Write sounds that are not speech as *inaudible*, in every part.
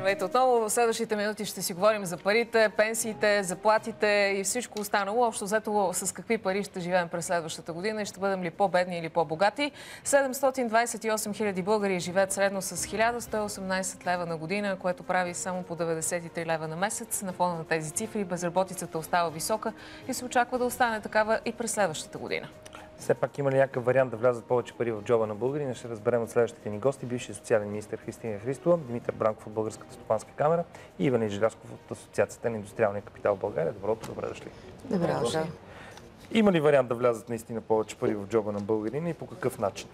Здравейте отново. В следващите минути ще си говорим за парите, пенсиите, заплатите и всичко останало. Общо взето с какви пари ще живеем през следващата година и ще бъдем ли по-бедни или по-богати. 728 хиляди българи живеят средно с 1118 лева на година, което прави само по 93 лева на месец. На фона на тези цифри безработицата остава висока и се очаква да остане такава и през следващата година. Все пак има ли някакъв вариант да влязат повече пари в джоба на българина? Ще разберем от следващите ни гости. Бивши социален министр Христина Христова, Димитър Бранков от Българската стопанска камера и Иван Ижлясков от Асоциацията на индустриалния капитал в България. Добро утро, добре дошли. Добре дошли. Има ли вариант да влязат наистина повече пари в джоба на българина и по какъв начин?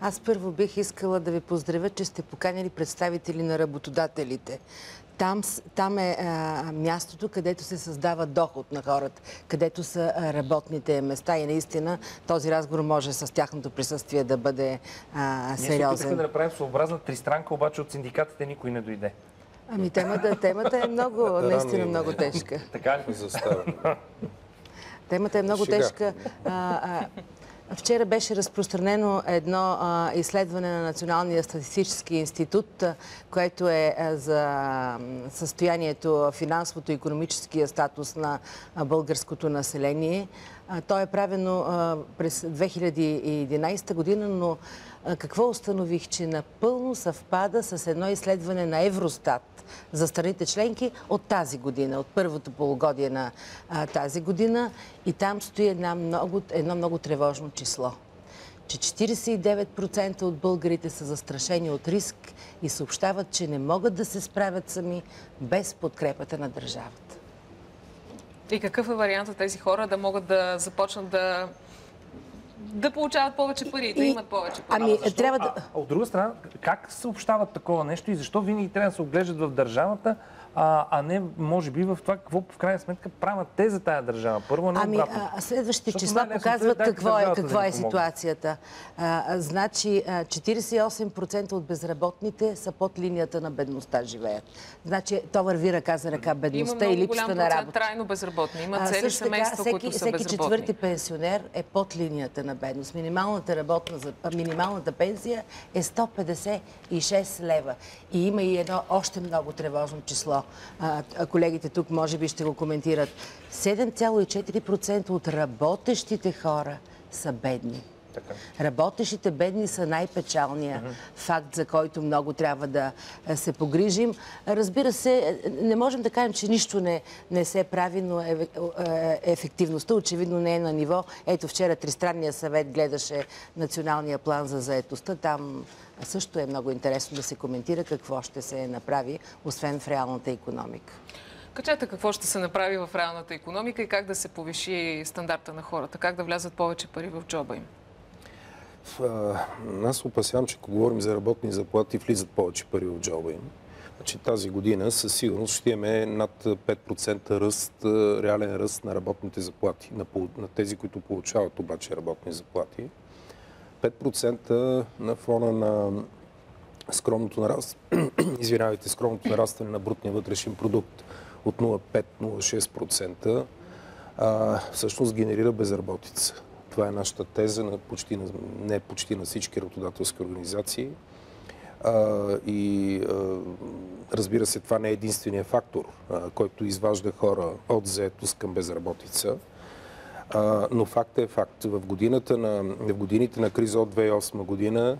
Аз първо бих искала да ви поздравя, че сте поканили представители на работодателите. Там, там е а, мястото, където се създава доход на хората, където са а, работните места и наистина този разговор може с тяхното присъствие да бъде а, сериозен. Ние се да направим съобразна тристранка, обаче от синдикатите никой не дойде. Ами темата, темата е много, наистина много тежка. така ли? Темата е много тежка. А, а, Вчера беше разпространено едно изследване на Националния статистически институт, което е за състоянието, финансовото и економическия статус на българското население. То е правено през 2011 година, но какво установих, че напълно съвпада с едно изследване на Евростат за страните членки от тази година, от първото полугодие на а, тази година. И там стои една много, едно много тревожно число че 49% от българите са застрашени от риск и съобщават, че не могат да се справят сами без подкрепата на държавата. И какъв е вариантът тези хора да могат да започнат да да получават повече пари, да имат повече пари. Ами, а, трябва да... А, от друга страна, как съобщават такова нещо и защо винаги трябва да се оглеждат в държавата, а, а не, може би, в това какво в крайна сметка правят те за тая държава. Първо, не ами, а, следващите числа показват какво е, какво е ситуацията. А, значи, 48% от безработните са под линията на бедността живеят. Значи, то върви ръка за ръка бедността и липсата на работа. трайно безработни. Има цели семейства, всеки, които са всеки безработни. четвърти пенсионер е под линията на бедност. Минималната, работна, минималната пенсия е 156 лева. И има и едно още много тревожно число а, колегите тук може би ще го коментират. 7,4% от работещите хора са бедни. Така. Работещите бедни са най-печалният факт, за който много трябва да се погрижим. Разбира се, не можем да кажем, че нищо не, не се прави, но е, е, ефективността очевидно не е на ниво. Ето вчера Тристранния съвет гледаше националния план за заетостта. Там също е много интересно да се коментира какво ще се направи, освен в реалната економика. Кажете какво ще се направи в реалната економика и как да се повиши стандарта на хората, как да влязат повече пари в джоба им. Аз опасявам, че ако говорим за работни заплати, влизат повече пари в джоба им. Значи тази година със сигурност ще имаме над 5% ръст, реален ръст на работните заплати, на, на тези, които получават обаче работни заплати. 5% на фона на скромното нарастване, *clears throat* извинявайте, скромното нарастване на брутния вътрешен продукт от 0,5-0,6%, всъщност генерира безработица. Това е нашата теза на почти не почти на всички работодателски организации. А, и а, разбира се, това не е единствения фактор, а, който изважда хора от заетост към безработица. А, но факт е факт. В, годината на, в годините на криза от 2008 година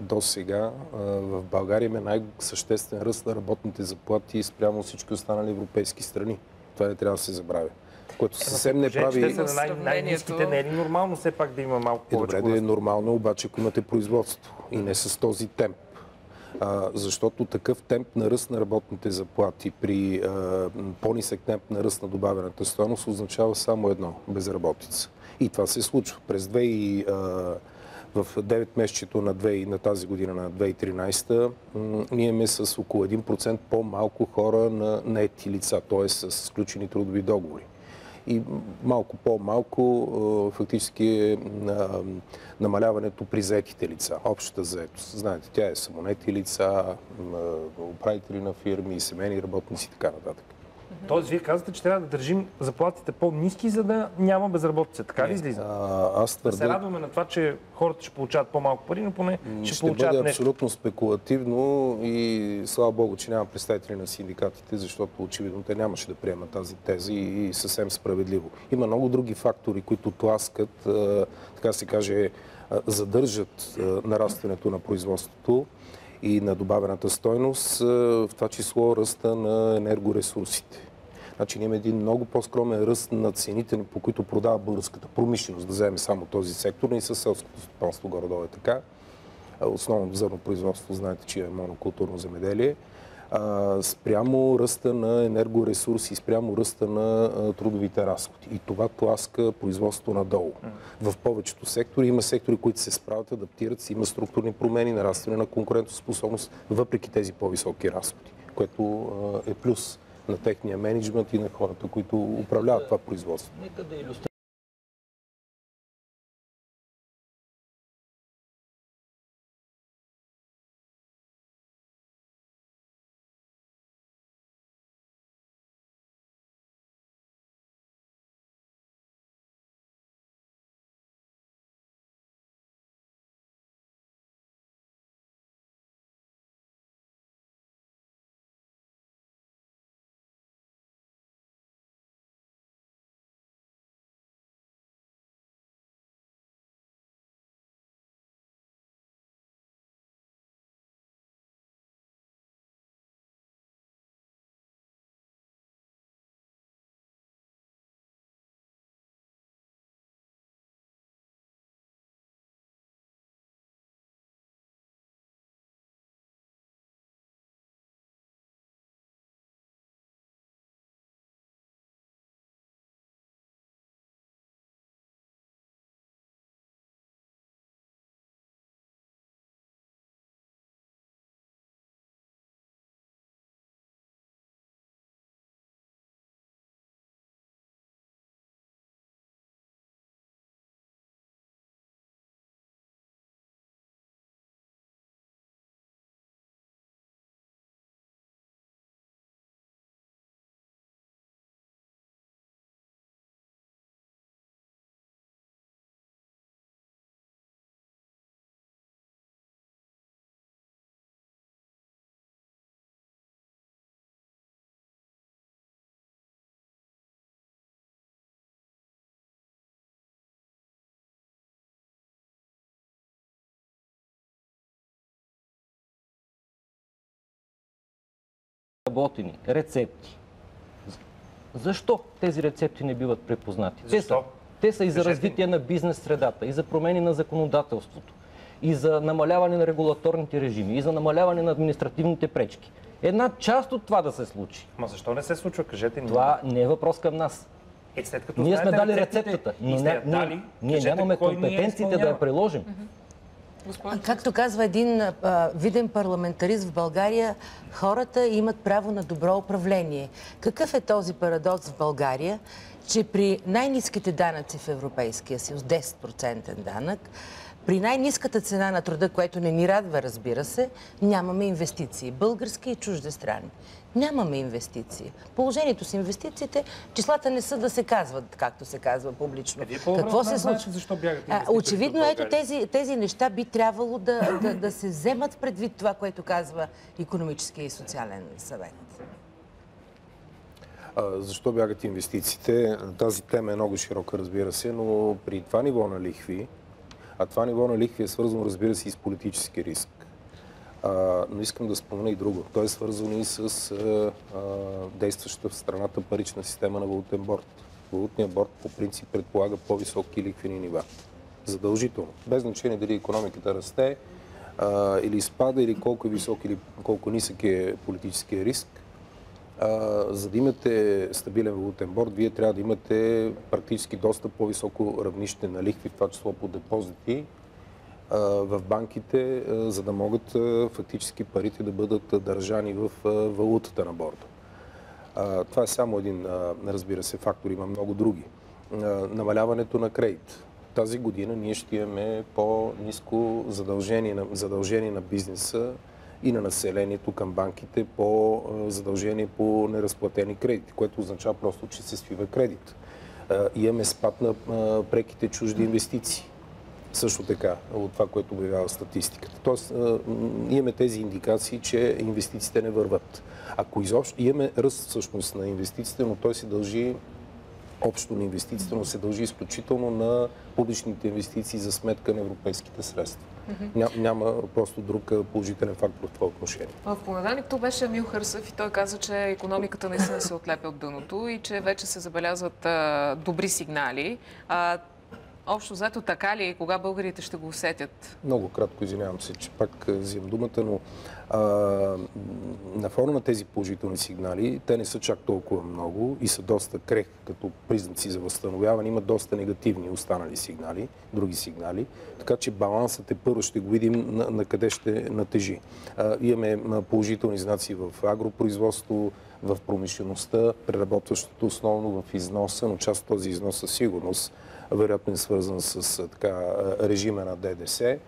до сега в България има най-съществен ръст на работните заплати спрямо всички останали европейски страни. Това не трябва да се забравя което съвсем не прави... Те са най- най-низките, не е ли нормално все пак да има малко повече? Е, добре, да е нормално, обаче ако имате производство и не с този темп. А, защото такъв темп на ръст на работните заплати при а, по-нисък темп на ръст на добавената стоеност означава само едно – безработица. И това се случва. През 2 а, в 9 месечето на, 2, на тази година, на 2013, ние имаме с около 1% по-малко хора на нети лица, т.е. с сключени трудови договори и малко по-малко фактически е намаляването при заетите лица, общата заетост. Знаете, тя е самонети лица, управители на фирми, семейни работници и така нататък. Тоест, вие казвате, че трябва да държим заплатите по-низки, за да няма безработица. Така ли излиза? А, аз Да се радваме на това, че хората ще получават по-малко пари, но поне ще, ще получават бъде нещо. абсолютно спекулативно и слава Богу, че няма представители на синдикатите, защото очевидно те нямаше да приемат тази теза и, и съвсем справедливо. Има много други фактори, които тласкат, а, така се каже, а, задържат а, нарастването на производството и на добавената стойност, в това число ръста на енергоресурсите. Значи ние имаме един много по-скромен ръст на цените, по които продава българската промишленост, да вземем само този сектор, и със селското стопанство горе-долу е така. Основното зърнопроизводство, знаете, че е монокултурно земеделие. Спрямо ръста на енергоресурси, спрямо ръста на трудовите разходи. И това тласка производството надолу. В повечето сектори има сектори, които се справят, адаптират се, има структурни промени, нарастване на конкурентоспособност, въпреки тези по-високи разходи, което е плюс на техния менеджмент и на хората, които управляват това производство. Нека да. Работени рецепти. Защо тези рецепти не биват препознати? Те са, Защо? те са и за развитие на бизнес средата, и за промени на законодателството, и за намаляване на регулаторните режими, и за намаляване на административните пречки. Една част от това да се случи. Ма защо не се случва? Кажете ни. Това не е въпрос към нас. Е, след като Ние сме дали рецептите рецептата, но я дали, ние, ние нямаме я компетенциите да я приложим. Госпожо Както казва един а, виден парламентарист в България, хората имат право на добро управление. Какъв е този парадокс в България, че при най-низките данъци в Европейския съюз, 10% данък, при най-низката цена на труда, което не ни радва, разбира се, нямаме инвестиции. Български и чуждестранни. Нямаме инвестиции. Положението с инвестициите, числата не са да се казват, както се казва публично. Е, Какво се случва? защо бягат А, Очевидно, ето тези, тези неща би трябвало да, да, да се вземат предвид това, което казва економическия и социален съвет. Защо бягат инвестициите? Тази тема е много широка, разбира се, но при това ниво на лихви, а това ниво на лихви е свързано, разбира се, и с политически риск. А, но искам да спомена и друго. То е свързано и с а, а, действащата в страната парична система на валутен борт. Валутният борт по принцип предполага по-високи лихвени нива. Задължително. Без значение дали економиката расте а, или спада, или колко е висок или колко нисък е политическия риск. За да имате стабилен валутен борд, вие трябва да имате практически доста по-високо равнище на лихви, в това число по депозити в банките, за да могат фактически парите да бъдат държани в валутата на борда. Това е само един, разбира се, фактор, има много други. Намаляването на кредит. Тази година ние ще имаме по-низко задължение на бизнеса и на населението към банките по задължение по неразплатени кредити, което означава просто, че се свива кредит. Имаме спад на преките чужди инвестиции. Също така, от това, което обявява статистиката. Тоест, имаме тези индикации, че инвестициите не върват. Ако изобщо имаме ръст всъщност на инвестициите, но той се дължи общо на инвестициите, но се дължи изключително на публичните инвестиции за сметка на европейските средства. Ня, няма просто друг положителен фактор в това отношение. В понеделник тук беше Емил Хърсъв и той каза, че економиката наистина се отлепя от дъното и че вече се забелязват добри сигнали. Общо взето така ли и кога българите ще го усетят? Много кратко, извинявам се, че пак взимам думата, но а, на фона на тези положителни сигнали, те не са чак толкова много и са доста крех като признаци за възстановяване. Има доста негативни останали сигнали, други сигнали, така че балансът е първо ще го видим на, на къде ще натежи. А, имаме положителни знаци в агропроизводство, в промишлеността, преработващото основно в износа, но част от този износ със сигурност вероятно е свързан с така, режима на ДДС.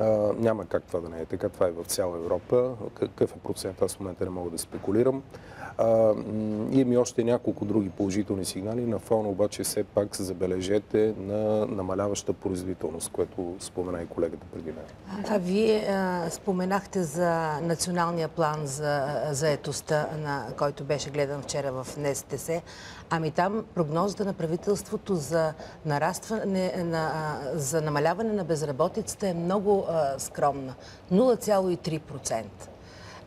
А, няма как това да не е така. Това е в цяла Европа. Какъв е процент, аз в момента не мога да спекулирам. А, имаме още няколко други положителни сигнали. На фона обаче все пак забележете на намаляваща производителност, което спомена и колегата преди мен. А вие а, споменахте за националния план за заетостта, на който беше гледан вчера в НСТС. Ами там прогнозата на правителството за нарастване, на, за намаляване на безработицата е много а, скромна. 0,3%.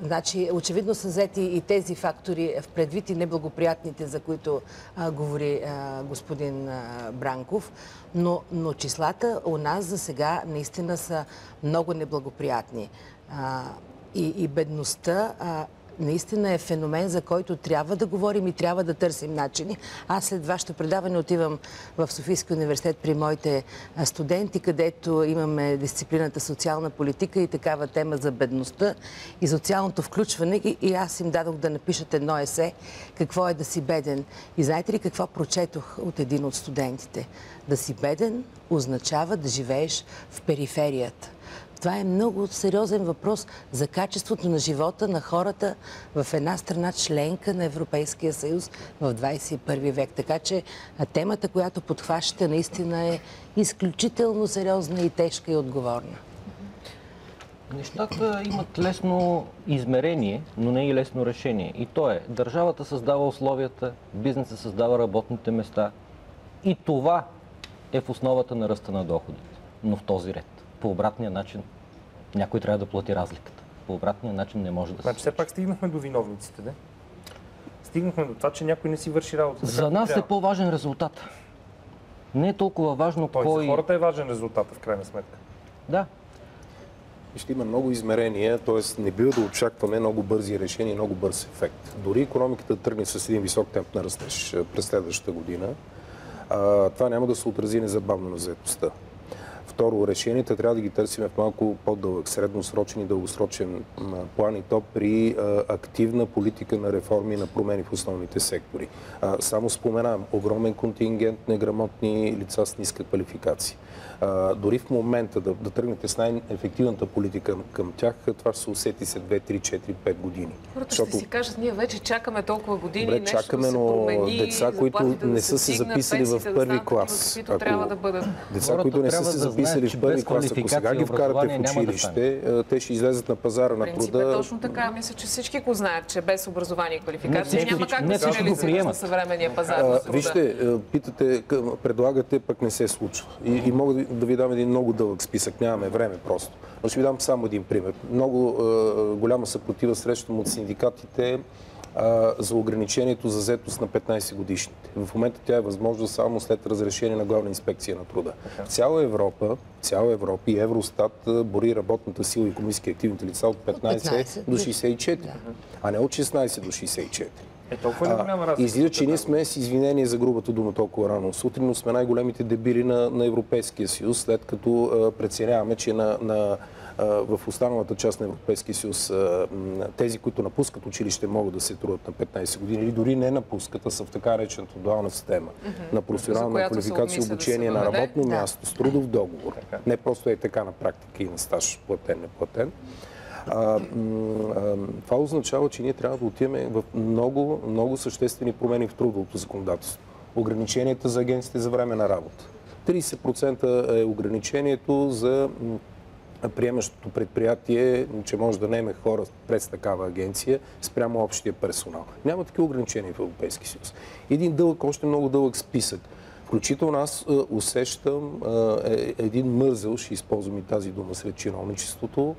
Значи, очевидно са взети и тези фактори в предвид и неблагоприятните, за които а, говори а, господин а, Бранков. Но, но числата у нас за сега наистина са много неблагоприятни. А, и, и бедността а, наистина е феномен, за който трябва да говорим и трябва да търсим начини. Аз след вашето предаване отивам в Софийския университет при моите студенти, където имаме дисциплината социална политика и такава тема за бедността и социалното включване. И, аз им дадох да напишат едно есе какво е да си беден. И знаете ли какво прочетох от един от студентите? Да си беден означава да живееш в периферията. Това е много сериозен въпрос за качеството на живота на хората в една страна членка на Европейския съюз в 21 век. Така че темата, която подхващате, наистина е изключително сериозна и тежка и отговорна. Нещата имат лесно измерение, но не и лесно решение. И то е, държавата създава условията, бизнесът създава работните места. И това е в основата на ръста на доходите. Но в този ред. По обратния начин някой трябва да плати разликата. По обратния начин не може да се. Значи все пак стигнахме до виновниците, да? Стигнахме до това, че някой не си върши работа. За нас е по-важен резултат. Не е толкова важно Той кой... За хората е важен резултат, в крайна сметка. Да. Ще има много измерения, т.е. не бива да очакваме много бързи решения и много бърз ефект. Дори економиката тръгне с един висок темп на растеж през следващата година, а, това няма да се отрази незабавно на заедостта. Второ, решенията трябва да ги търсим в малко по-дълъг, средносрочен и дългосрочен план и то при активна политика на реформи и на промени в основните сектори. Само споменавам, огромен контингент неграмотни лица с ниска квалификация дори в момента да, да тръгнете с най-ефективната политика към тях, това ще се усети след 2, 3, 4, 5 години. Хората Защото... ще си кажат, ние вече чакаме толкова години, Добре, нещо чакаме, да се но промени, деца, които да не са се записали в първи клас. Деца, които не са се записали знаят, в първи клас, ако сега ги вкарате в училище, да те ще излезат на пазара на труда. Е точно така. Мисля, че всички го знаят, че без образование и квалификация няма как да се реализират на съвременния пазар на труда. Вижте, питате, предлагате, пък не се случва. И мога да ви дам един много дълъг списък, нямаме време просто. Но ще ви дам само един пример. Много е, голяма съпротива срещам от синдикатите за ограничението за заетост на 15 годишните. В момента тя е възможна само след разрешение на главна инспекция на труда. В цяла Европа, цяла Европа и Евростат бори работната сила и економически активните лица от 15, 15 до 64, да. а не от 16 до 64. Е, толкова ли голяма разлика? Излиза, че ние сме с извинение за грубата дума толкова рано сутрин, но сме най-големите дебили на, на Европейския съюз, след като а, преценяваме, че на, на в останалата част на Европейския съюз тези, които напускат училище, могат да се трудят на 15 години или дори не напускат, а са в така речената дуална система mm-hmm. на професионална квалификация, обучение да на работно да. място, с трудов договор. Не просто е така на практика и на стаж, платен, неплатен. А, м, а, това означава, че ние трябва да отиваме в много, много съществени промени в трудовото законодателство. Ограниченията за агенциите за време на работа. 30% е ограничението за приемащото предприятие, че може да наеме хора през такава агенция спрямо общия персонал. Няма такива ограничения в Европейски съюз. Един дълъг, още много дълъг списък. Включително аз усещам е, един мързел, ще използвам и тази дума сред чиновничеството,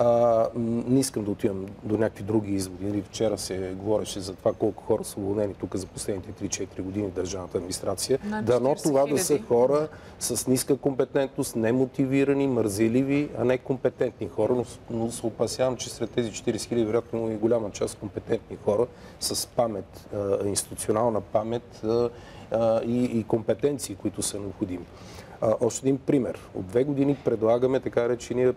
а, не искам да отивам до някакви други изводи. Нали, Вчера се говореше за това колко хора са уволнени тук за последните 3-4 години в държавната администрация. Дано 40 това да са хора с ниска компетентност, немотивирани, мързеливи, а не компетентни хора. Но, но се опасявам, че сред тези 40 хиляди вероятно и голяма част компетентни хора с памет, институционална памет и, и компетенции, които са необходими. Още един пример. От две години предлагаме така речения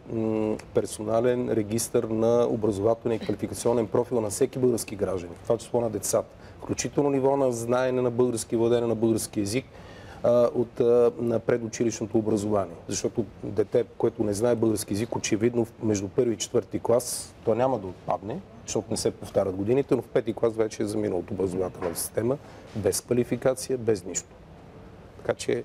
персонален регистр на образователния и квалификационен профил на всеки български граждани, в това число на децата. Включително ниво на знаене на български, владене на български язик, от на предучилищното образование. Защото дете, което не знае български язик, очевидно между първи и четвърти клас, то няма да отпадне, защото не се повтарят годините, но в пети клас вече е заминал от образователната система, без квалификация, без нищо. Така че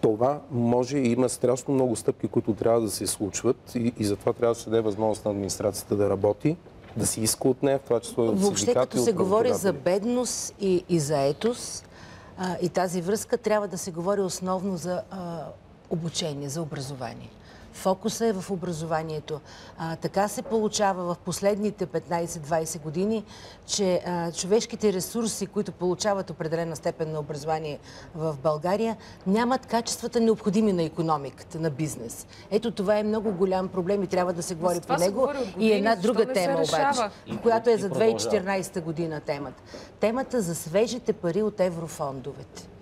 това може и има страшно много стъпки, които трябва да се случват и, и затова трябва да се даде възможност на администрацията да работи, да се иска от нея, в това число и от Въобще, като се говори за бедност и, и заетост, и тази връзка трябва да се говори основно за а, обучение, за образование. Фокуса е в образованието. А, така се получава в последните 15-20 години, че а, човешките ресурси, които получават определена степен на образование в България, нямат качествата необходими на економиката, на бизнес. Ето това е много голям проблем и трябва да се говори по него. говори от и години, една друга тема обаче, която е за продължава. 2014 година темата. Темата за свежите пари от еврофондовете.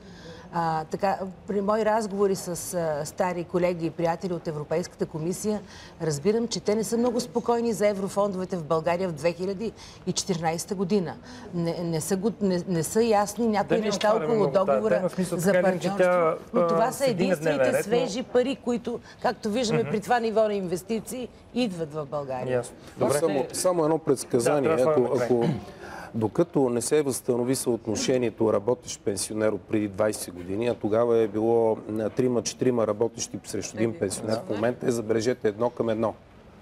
А, така, при мои разговори с а, стари колеги и приятели от Европейската комисия, разбирам, че те не са много спокойни за еврофондовете в България в 2014 година. Не, не, са, го, не, не са ясни някои Да не неща около много договора в смисъл, за партньорство. тя, но това са единствените ред, но- свежи пари, които, както виждаме при това ниво на инвестиции, идват в България. Ясно. Добре. Само, само едно предсказание. Да, да ако, ако, докато не се възстанови съотношението работещ пенсионер от преди 20 години, а тогава е било 3-4 работещи срещу един пенсионер, в момента е, забележете, едно към едно.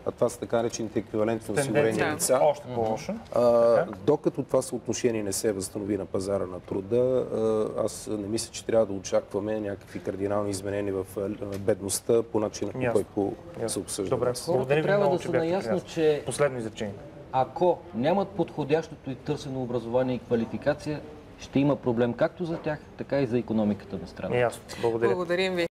А това са така наречените еквивалентно осигурени лица. още по-лоша. А, докато това съотношение не се възстанови на пазара на труда, а, аз не мисля, че трябва да очакваме някакви кардинални изменения в бедността по начина, по който се обсъжда. Добре, днес. благодаря ви трябва много, да че бяхте наясно, че- Последно изречение. Ако нямат подходящото и търсено образование и квалификация, ще има проблем както за тях, така и за економиката на страната. Ясно. Благодаря. Благодарим ви.